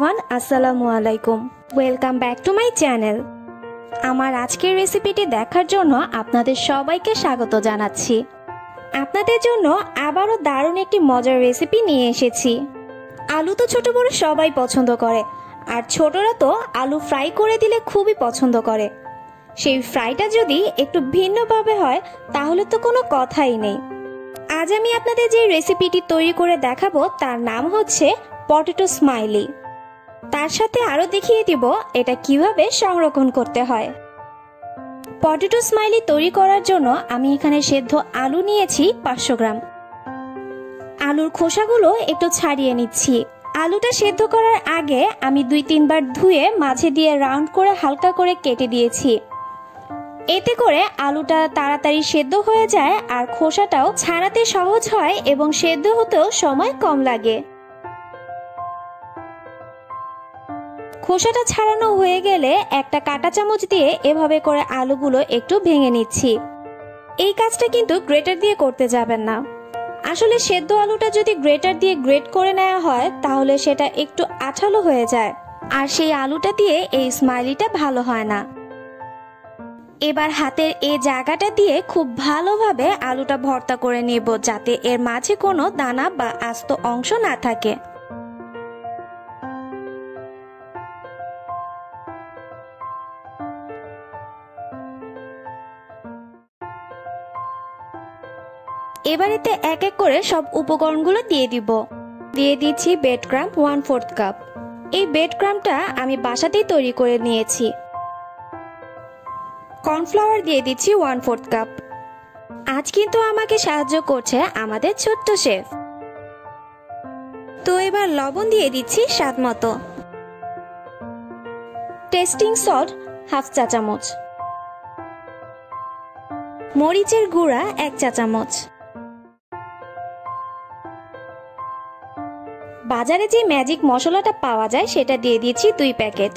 Everyone, আসসালামু আলাইকুম। Welcome back to my channel আমার আজকের রেসিপিটি দেখার জন্য আপনাদের সবাইকে স্বাগত জানাচ্ছি। আপনাদের জন্য আবারও দারুণ একটি মজার রেসিপি নিয়ে এসেছি। আলু তো ছোট বড় সবাই পছন্দ করে, আর ছোটরা তো আলু ফ্রাই করে দিলে খুবই পছন্দ করে। সেই ফ্রাইটা যদি একটু ভিন্নভাবে হয়, তাহলে তো কোনো কথাই নেই। আজ আমি আপনাদের যে রেসিপিটি তৈরি করে দেখাবো, তার নাম হচ্ছে পটেটো স্মাইলি তার সাথে আরও দেখিয়ে দিব এটা কীভাবে সংরক্ষণ করতে হয়। পটেটো স্মাইলি তৈরি করার জন্য আমি এখানে সেদ্ধ আলু নিয়েছি পাঁচশো গ্রাম। আলুর খোসাগুলো একটু ছাড়িয়ে নিচ্ছি। আলুটা সেদ্ধ করার আগে আমি দুই তিনবার ধুয়ে মাঝে দিয়ে রাউন্ড করে হালকা করে কেটে দিয়েছি। এতে করে আলুটা তাড়াতাড়ি সেদ্ধ হয়ে যায় আর খোসাটাও ছাড়াতে সহজ হয় এবং সেদ্ধ হতেও সময় কম লাগে। খোসাটা ছাড়ানো হয়ে গেলে একটা কাঁটা চামচ দিয়ে এভাবে করে আলুগুলো একটু ভেঙে নিচ্ছি। এই কাজটা কিন্তু গ্রেটার দিয়ে করতে যাবেন না। আসলে সেদ্ধ আলুটা যদি গ্রেটার দিয়ে গ্রেট করে নেওয়া হয়, তাহলে সেটা একটু আঠালো হয়ে যায়। আর সেই আলুটা দিয়ে এই স্মাইলিটা ভালো হয় না। এবার হাতের এই জায়গাটা দিয়ে খুব ভালোভাবে আলুটা ভর্তা করে নেব, যাতে এর মাঝে কোনো দানা বা আস্ত অংশ না থাকে। এবার এতে এক এক করে সব উপকরণগুলো দিয়ে দিব। দিয়ে দিচ্ছি bread crumb one fourth cup এই বেড ক্রামটা আমি বাসাতেই তৈরি করে নিয়েছি। কর্নফ্লাওয়ার দিয়ে দিচ্ছি ওয়ান ফোর্থ কাপ আজ কিন্তু আমাকে সাহায্য করছে আমাদের ছোট্ট শেফ। তো এবার লবণ দিয়ে দিচ্ছি স্বাদ মতো। টেস্টিং সল্ট হাফ চা চামচ মরিচের গুঁড়া এক চা চামচ বাজারে যে ম্যাজিক মশলাটা পাওয়া যায়, সেটা দিয়ে দিয়েছি দুই প্যাকেট।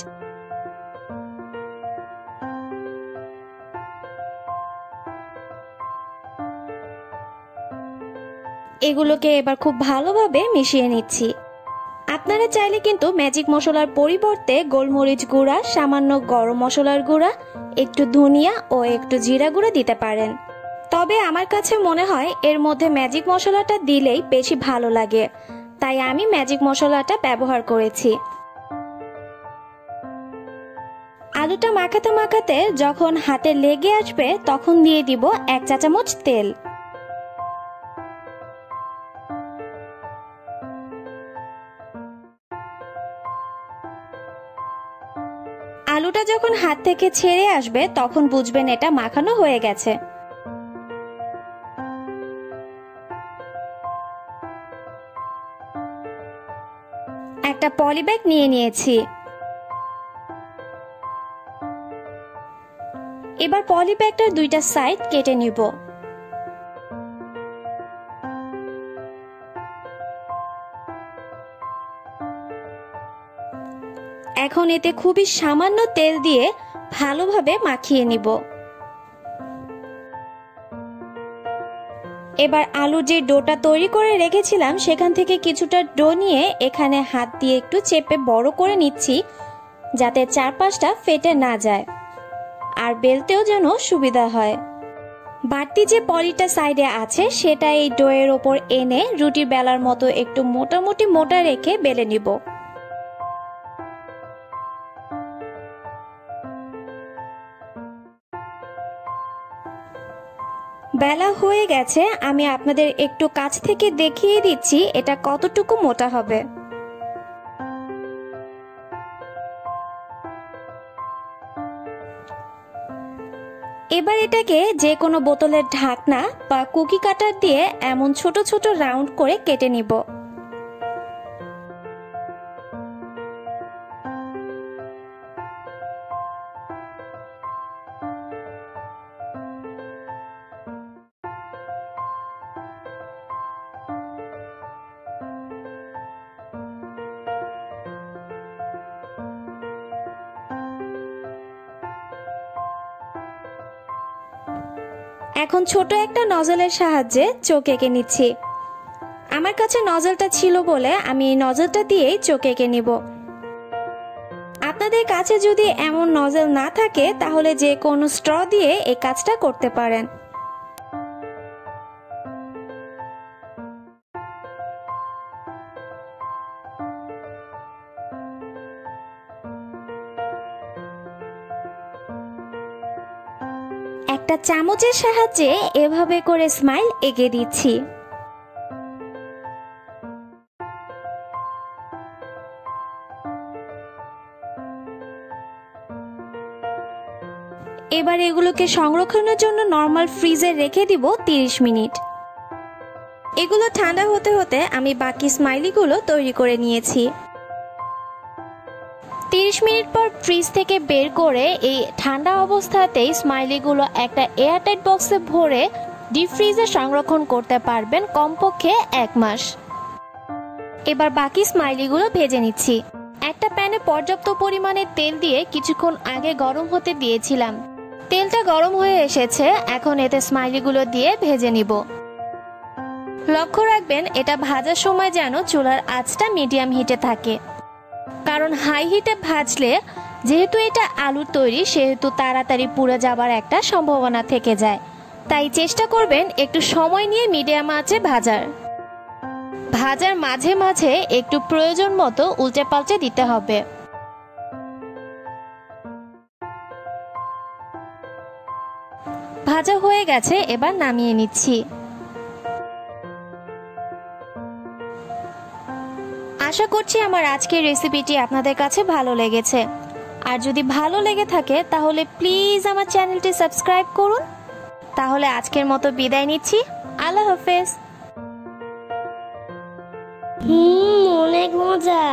এগুলোকে এবার খুব ভালোভাবে মিশিয়ে নিচ্ছি। আপনারা চাইলে কিন্তু ম্যাজিক মশলার পরিবর্তে গোলমরিচ গুঁড়া, সামান্য গরম মশলার গুঁড়া, একটু ধনিয়া ও একটু জিরা গুঁড়া দিতে পারেন। তবে আমার কাছে মনে হয় এর মধ্যে ম্যাজিক মশলাটা দিলেই বেশি ভালো লাগে। তাই আমি ম্যাজিক মশলাটা ব্যবহার করেছি। আলুটা মাখাতে মাখাতে যখন হাতে লেগে আসবে, তখন দিয়ে দিব এক চা চামচ তেল। আলুটা যখন হাত থেকে ছেড়ে আসবে, তখন বুঝবেন এটা মাখানো হয়ে গেছে। একটা পলিব্যাগ নিয়ে নিয়েছি। এবার পলিব্যাগটার দুইটা সাইড কেটে নিব। এখন এতে খুবই সামান্য তেল দিয়ে ভালোভাবে মাখিয়ে নিব। এবার আলুর যে ডোটা তৈরি করে রেখেছিলাম, সেখান থেকে কিছুটা ডো নিয়ে এখানে হাত দিয়ে একটু চেপে বড় করে নিচ্ছি, যাতে চারপাশটা ফেটে না যায় আর বেলতেও যেন সুবিধা হয়। বাড়তি যে পলিটা সাইডে আছে, সেটা এই ডোয়ের ওপর এনে রুটি বেলার মতো একটু মোটামুটি মোটা রেখে বেলে নিব। বেলা হয়ে গেছে, আমি আপনাদের একটু কাছ থেকে দেখিয়ে দিচ্ছি এটা কতটুকু মোটা হবে। এবার এটাকে যে কোনো বোতলের ঢাকনা বা কুকি কাটার দিয়ে এমন ছোট ছোট রাউন্ড করে কেটে নিব। এখন ছোট একটা নজলের সাহায্যে চোখ এঁকে নিচ্ছি। আমার কাছে নজলটা ছিল বলে আমি এই নজলটা দিয়েই চোখ এঁকে নিব। আপনাদের কাছে যদি এমন নজল না থাকে, তাহলে যে কোনো স্ট্র দিয়ে এই কাজটা করতে পারেন। একটা চামচের সাহায্যে এভাবে করে স্মাইল এঁকে দিচ্ছি। এবার এগুলোকে সংরক্ষণের জন্য নর্মাল ফ্রিজে রেখে দিব 30 মিনিট। এগুলো ঠান্ডা হতে হতে আমি বাকি স্মাইলিগুলো তৈরি করে নিয়েছি। 30 মিনিট পর ফ্রিজ থেকে বের করে এই ঠান্ডা অবস্থাতেই স্মাইলিগুলো একটা এয়ারটাইট বক্সে ভরে ডিপ ফ্রিজে সংরক্ষণ করতে পারবেন কমপক্ষে এক মাস। এবার বাকি স্মাইলিগুলো ভেজে নিচ্ছি। একটা প্যানে পর্যাপ্ত পরিমাণে তেল দিয়ে কিছুক্ষণ আগে গরম হতে দিয়েছিলাম। তেলটা গরম হয়ে এসেছে, এখন এতে স্মাইলিগুলো দিয়ে ভেজে নিব। লক্ষ্য রাখবেন, এটা ভাজার সময় যেন চুলার আঁচটা মিডিয়াম হিটে থাকে। কারণ হাই হিটে ভাজলে যেহেতু এটা আলুর তৈরি, সেহেতু তাড়াতাড়ি পুড়ে যাবার একটা সম্ভাবনা থেকে যায়। তাই চেষ্টা করবেন একটু সময় নিয়ে মিডিয়াম আঁচে ভাজার। ভাজার মাঝে মাঝে একটু প্রয়োজন মতো উল্টে পাল্টে দিতে হবে। ভাজা হয়ে গেছে, এবার নামিয়ে নিচ্ছি। আশা করছি আমার আজকের রেসিপিটি আপনাদের কাছে ভালো লেগেছে। আর যদি ভালো লেগে থাকে, তাহলে প্লিজ আমার চ্যানেলটি সাবস্ক্রাইব করুন। তাহলে আজকের মতো বিদায় নিচ্ছি। আল্লাহ হাফেজ। হুম, অনেক মজা।